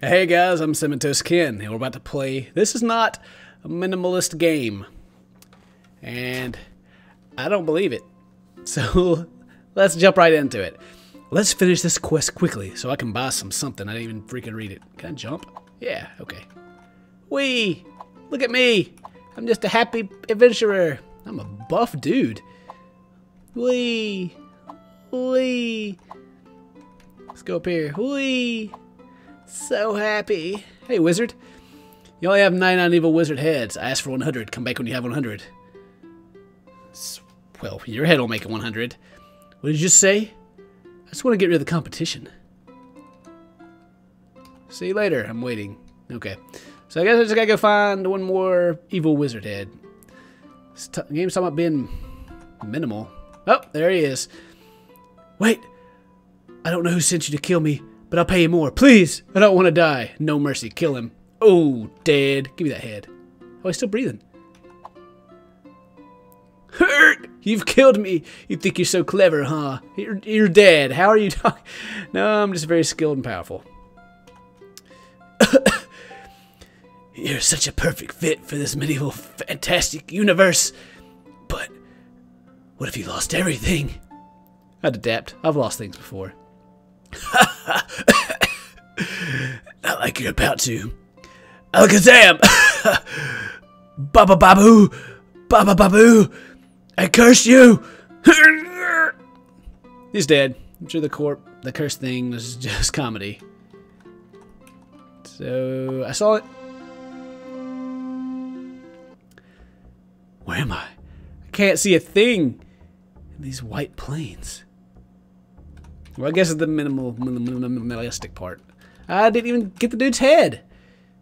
Hey guys, I'm CinnamonToast Ken, and we're about to play. This is not a minimalist game, and I don't believe it. So let's jump right into it. Let's finish this quest quickly so I can buy some something. I didn't even freaking read it. Can I jump? Yeah, okay. Wee! Look at me! I'm just a happy adventurer. I'm a buff dude. Wee! Wee! Let's go up here. Wee! So happy. Hey, wizard. You only have 99 evil wizard heads. I asked for 100. Come back when you have 100. Well, your head will make it 100. What did you just say? I just want to get rid of the competition. See you later. I'm waiting. Okay. So I guess I just gotta go find one more evil wizard head. Game's talking about being minimal. Oh, there he is. Wait. I don't know who sent you to kill me, but I'll pay you more. Please! I don't want to die. No mercy. Kill him. Oh, dead. Give me that head. Oh, he's still breathing. Hurt! You've killed me. You think you're so clever, huh? You're, you're dead. How are you talking? No, I'm just very skilled and powerful. you're such a perfect fit for this medieval fantastic universe. But what if you lost everything? I'd adapt. I've lost things before. Like you're about to. Alakazam! Baba Babu! Baba Babu! I curse you! He's dead. I'm sure the corp, the curse thing was just comedy. So I saw it. Where am I? I can't see a thing in these white plains. Well, I guess it's the minimal, minimalistic part. I didn't even get the dude's head.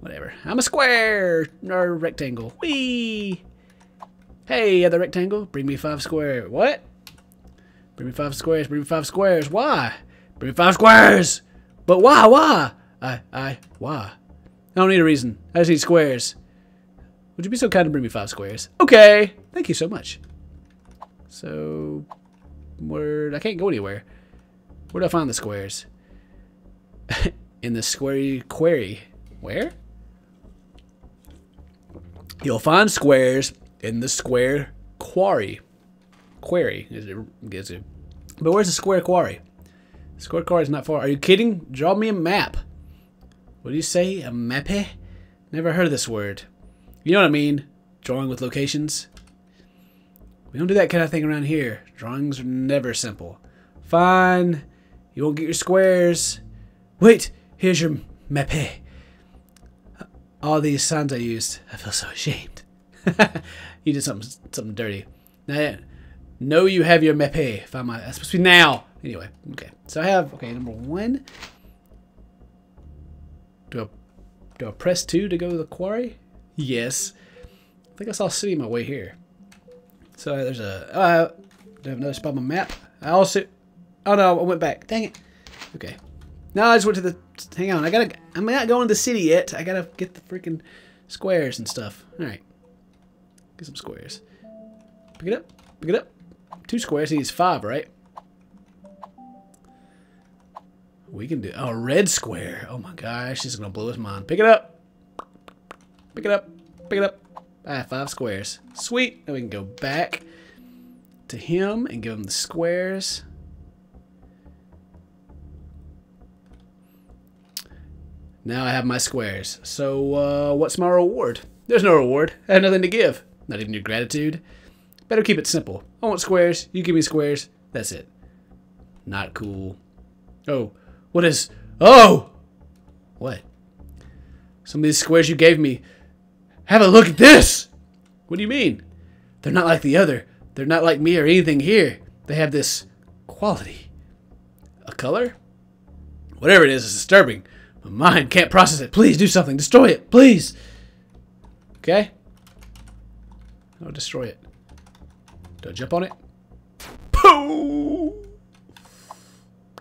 Whatever. I'm a square or rectangle. Whee! Hey, other rectangle, bring me five square. What? Bring me five squares. Bring me five squares. Why? Bring me five squares. But why? Why? I, I, why? I don't need a reason. I just need squares. Would you be so kind to bring me five squares? Okay. Thank you so much. So, where? I can't go anywhere. Where do I find the squares? In the square query. Where? You'll find squares in the square quarry. Query is it. But where's the square quarry? Square quarry is not far. Are you kidding? Draw me a map. What do you say? A mappe? Never heard of this word. You know what I mean? Drawing with locations. We don't do that kind of thing around here. Drawings are never simple. Fine. You won't get your squares. Wait, here's your mappe. All these signs I used. I feel so ashamed. you did something something dirty. Now, know you have your mappe. Find my. That's supposed to be now. Anyway, okay. So I have okay number one. Do I do I press two to go to the quarry? Yes. I think I saw city my way here. So there's a. Uh, do I have another spot on my map? I also. Oh no, I went back. Dang it. Okay. Now I just went to the. Hang on, I gotta. I'm not going to the city yet. I gotta get the freaking squares and stuff. All right. Get some squares. Pick it up. Pick it up. Two squares. He needs five, right? We can do. Oh, red square. Oh my gosh, this is gonna blow his mind. Pick it up. Pick it up. Pick it up. Ah, five squares. Sweet. Now we can go back to him and give him the squares. Now I have my squares. So, uh, what's my reward? There's no reward. I have nothing to give. Not even your gratitude. Better keep it simple. I want squares. You give me squares. That's it. Not cool. Oh, what is... Oh! What? Some of these squares you gave me. Have a look at this! What do you mean? They're not like the other. They're not like me or anything here. They have this quality. A color? Whatever it is, it's disturbing. My mind can't process it. Please do something. Destroy it. Please. Okay? I'll destroy it. Don't jump on it? Pooh!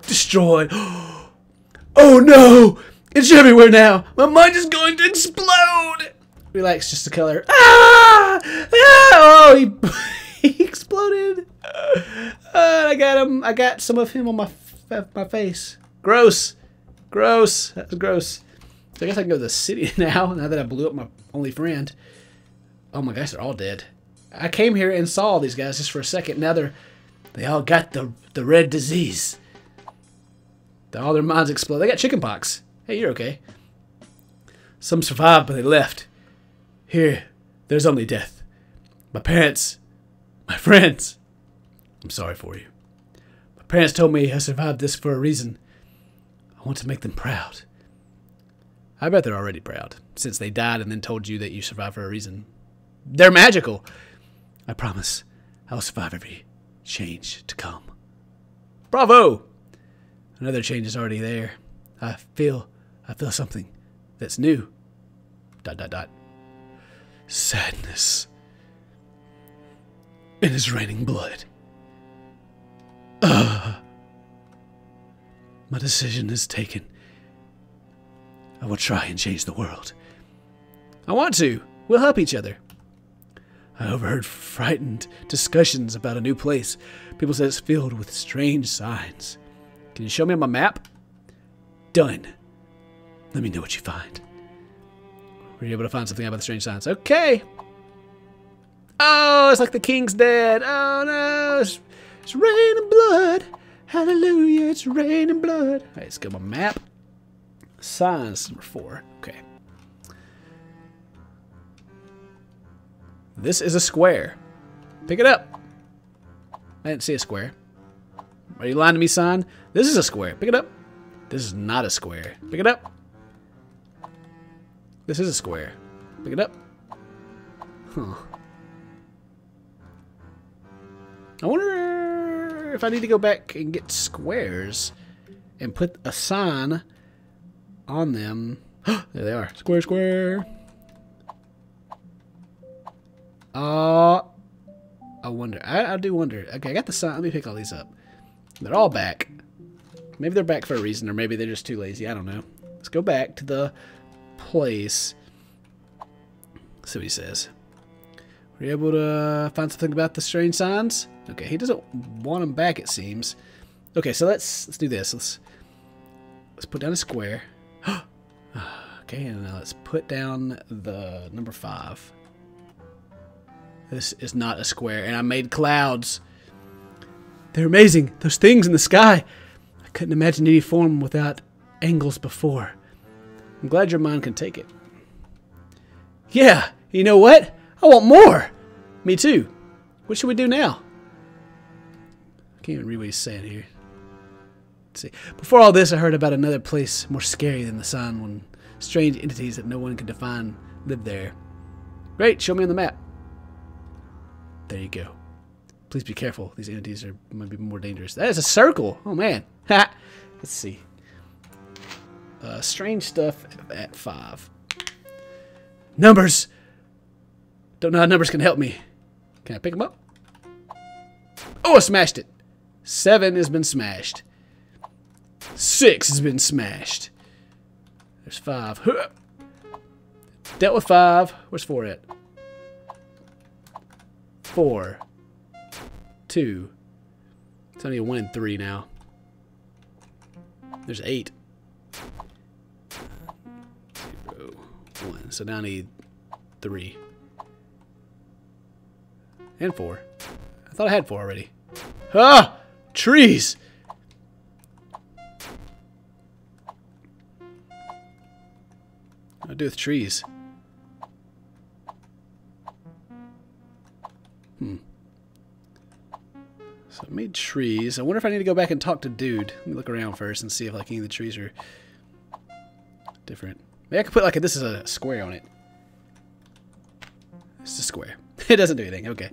Destroyed. Oh no! It's everywhere now! My mind is going to explode! Relax, just the color. Ah! ah! Oh, he, he exploded. Uh, I got him. I got some of him on my my face. Gross. Gross. That's gross. So I guess I can go to the city now, now that I blew up my only friend. Oh my gosh, they're all dead. I came here and saw all these guys just for a second. Now they're, they all got the, the red disease. All their minds explode. They got chickenpox. Hey, you're okay. Some survived, but they left. Here, there's only death. My parents, my friends. I'm sorry for you. My parents told me I survived this for a reason. Want to make them proud. I bet they're already proud, since they died and then told you that you survived for a reason. They're magical. I promise I'll survive every change to come. Bravo! Another change is already there. I feel, I feel something that's new. Dot, dot, dot. Sadness. Is raining blood. My decision is taken. I will try and change the world. I want to. We'll help each other. I overheard frightened discussions about a new place. People said it's filled with strange signs. Can you show me on my map? Done. Let me know what you find. Were you able to find something about the strange signs? Okay. Oh, it's like the king's dead. Oh no, it's, it's raining blood. Hallelujah, it's raining blood. All right, let's go my map. Signs number four. Okay. This is a square. Pick it up. I didn't see a square. Are you lying to me, son? This is a square. Pick it up. This is not a square. Pick it up. This is a square. Pick it up. Huh. I wonder if I need to go back and get squares and put a sign on them. there they are. Square, square. Uh, I wonder. I, I do wonder. Okay, I got the sign. Let me pick all these up. They're all back. Maybe they're back for a reason, or maybe they're just too lazy. I don't know. Let's go back to the place. see what he says. Were you able to find something about the strange signs? Okay, he doesn't want them back, it seems. Okay, so let's let's do this. Let's let's put down a square. okay, and now let's put down the number five. This is not a square, and I made clouds. They're amazing. Those things in the sky. I couldn't imagine any form without angles before. I'm glad your mind can take it. Yeah, you know what? I want more. Me too. What should we do now? I can't even read what he's saying here. Let's see. Before all this, I heard about another place more scary than the sun when strange entities that no one could define live there. Great, show me on the map. There you go. Please be careful. These entities are might be more dangerous. That is a circle. Oh man. Let's see. Uh, strange stuff at five. Numbers. Don't know how numbers can help me. Can I pick them up? Oh, I smashed it. Seven has been smashed. Six has been smashed. There's five. Dealt with five. Where's four at? Four. Two. It's only a one and three now. There's eight. One. So now I need three. And four. I thought I had four already. Ah! Trees! What do I do with trees? Hmm. So I made trees. I wonder if I need to go back and talk to Dude. Let me look around first and see if like any of the trees are different. Maybe I could put like a, this is a square on it. It's a square. it doesn't do anything. Okay.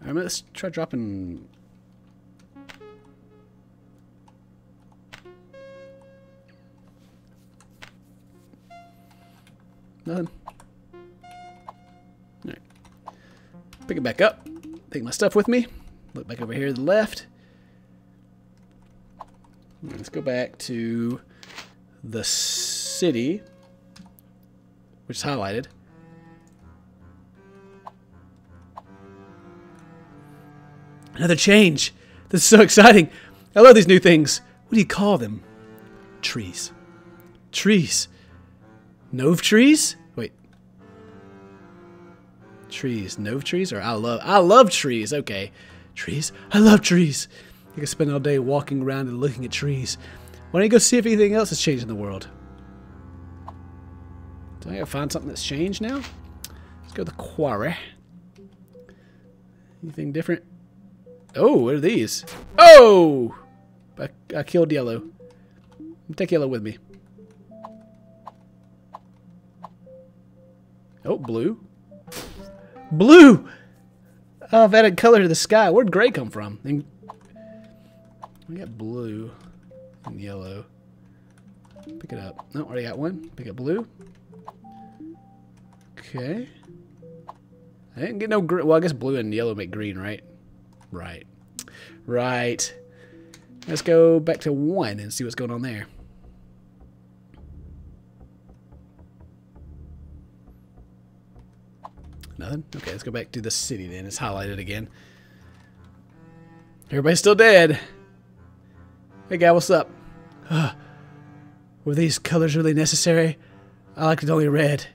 Alright, let's try dropping... Nothing. Alright. Pick it back up. Take my stuff with me. Look back over here to the left. Let's go back to the city, which is highlighted. Another change. This is so exciting. I love these new things. What do you call them? Trees. Trees. Nove trees? Wait. Trees. Nove trees? Or I love I love trees. Okay. Trees? I love trees. You can spend all day walking around and looking at trees. Why don't you go see if anything else has changed in the world? Do I gotta find something that's changed now? Let's go to the quarry. Anything different? Oh, what are these? Oh! I, I killed yellow. Take yellow with me. Oh, blue. Blue! Oh, I've added color to the sky. Where'd gray come from? And we got blue and yellow. Pick it up. No, already got one. Pick up blue. Okay. I didn't get no green. Well, I guess blue and yellow make green, right? Right. Right. Let's go back to one and see what's going on there. Nothing? Okay, let's go back to the city then. It's highlighted again. Everybody's still dead. Hey guy, what's up? Uh, were these colors really necessary? I liked it only red.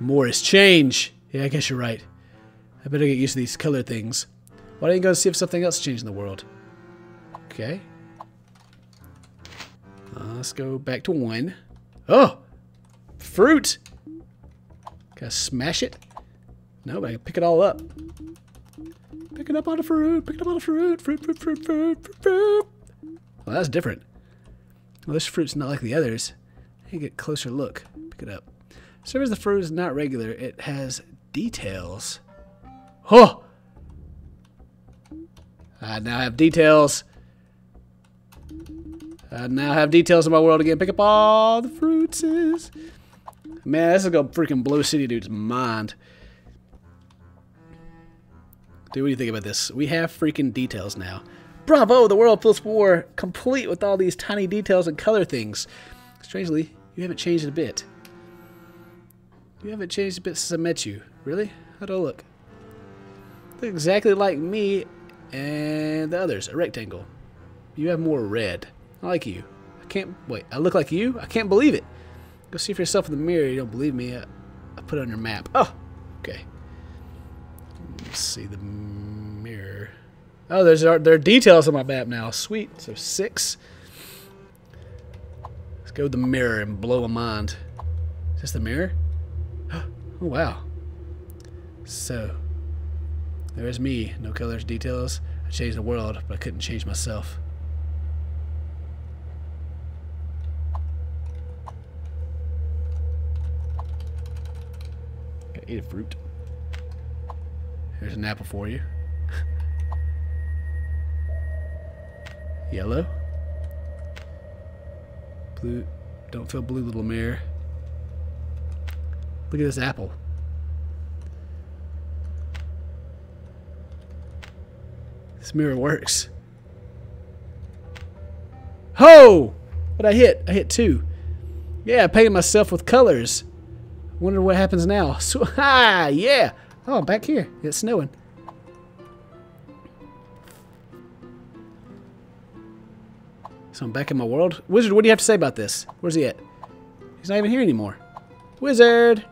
More is change. Yeah, I guess you're right. I better get used to these color things. Why don't you go and see if something else changed in the world? Okay. Uh, let's go back to one. Oh! Fruit! Gotta smash it? No, but I can pick it all up. Picking up all the fruit, picking up all the fruit, fruit, fruit, fruit, fruit, fruit, fruit. Well, that's different. Well, this fruit's not like the others. I can get a closer look. Pick it up. So as the fruit is not regular, it has details. Oh! I now have details. I now have details of my world again. Pick up all the fruits. Man, this is gonna freaking blow City Dude's mind. Dude, what do you think about this? We have freaking details now. Bravo, the world feels more complete with all these tiny details and color things. Strangely, you haven't changed a bit. You haven't changed a bit since I met you. Really? How do I look? Exactly like me and the others, a rectangle. You have more red. I like you. I can't, wait, I look like you? I can't believe it. Go see for yourself in the mirror. You don't believe me? I, I put it on your map. Oh, okay. Let's see the mirror. Oh, there's there are details on my map now. Sweet. So six. Let's go to the mirror and blow a mind. Is this the mirror? Oh, wow. So, there's me. No colors, details. I changed the world, but I couldn't change myself. Gotta eat a fruit. Here's an apple for you. Yellow. Blue. Don't feel blue, little mirror. Look at this apple. Mirror works. Ho! What I hit? I hit two. Yeah, I painted myself with colors. Wonder what happens now. So, ah, yeah. Oh, I'm back here. It's snowing. So I'm back in my world. Wizard, what do you have to say about this? Where's he at? He's not even here anymore. Wizard!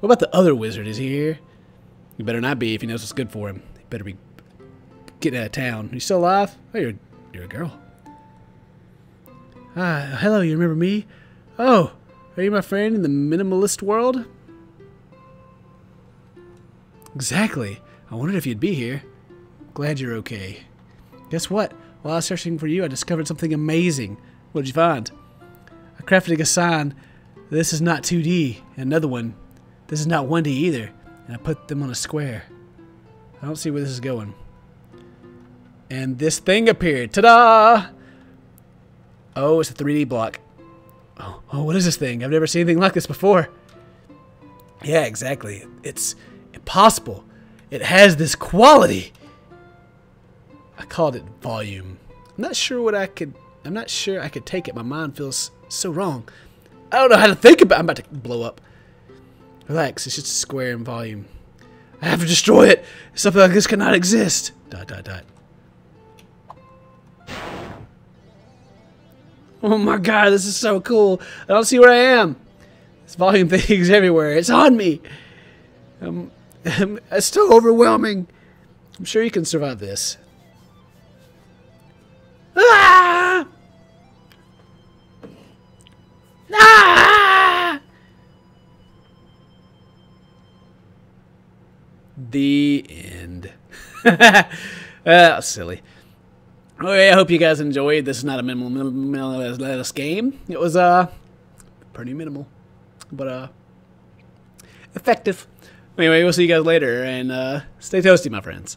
What about the other wizard? Is he here? He better not be if he knows what's good for him. He better be getting out of town. You still alive? Oh, you're, you're a girl. Ah, hello, you remember me? Oh, are you my friend in the minimalist world? Exactly. I wondered if you'd be here. Glad you're okay. Guess what? While I was searching for you, I discovered something amazing. What did you find? I crafted a sign. This is not 2D. Another one. This is not 1D either. And I put them on a square. I don't see where this is going. And this thing appeared. Ta-da! Oh, it's a 3D block. Oh, oh, what is this thing? I've never seen anything like this before. Yeah, exactly. It's impossible. It has this quality. I called it volume. I'm not sure what I could. I'm not sure I could take it. My mind feels so wrong. I don't know how to think about. I'm about to blow up. Relax. It's just a square in volume. I have to destroy it. Something like this cannot exist. Dot dot dot. Oh my god, this is so cool. I don't see where I am. This volume thing's everywhere. It's on me. Um, it's so overwhelming. I'm sure you can survive this. Ah! Ah! The end. ah, silly. Okay, I hope you guys enjoyed. This is not a minimal, minimal, minimal game. It was uh pretty minimal, but uh effective. Anyway, we'll see you guys later, and uh, stay toasty, my friends.